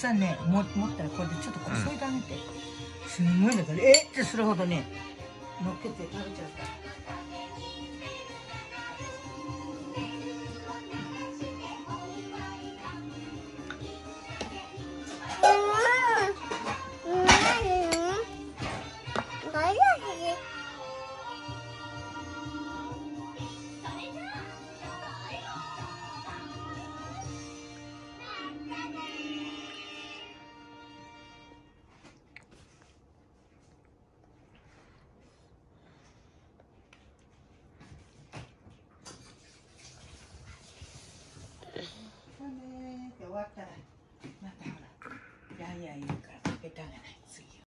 さねも持ったらこれでちょっとこそいであげて、すんごいだからえっってするほどね乗っけて食べちゃったいやんやん言うから食べてあげない。次。